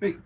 Wait,